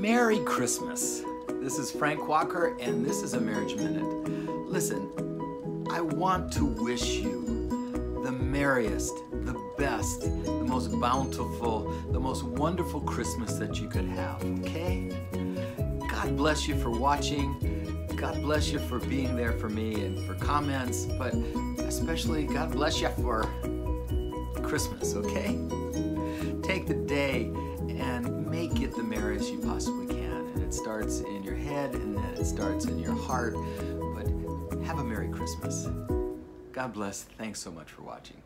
Merry Christmas. This is Frank Walker, and this is a Marriage Minute. Listen, I want to wish you the merriest, the best, the most bountiful, the most wonderful Christmas that you could have, okay? God bless you for watching. God bless you for being there for me and for comments, but especially God bless you for Christmas, okay? The merriest you possibly can. And it starts in your head and then it starts in your heart. But have a Merry Christmas. God bless. Thanks so much for watching.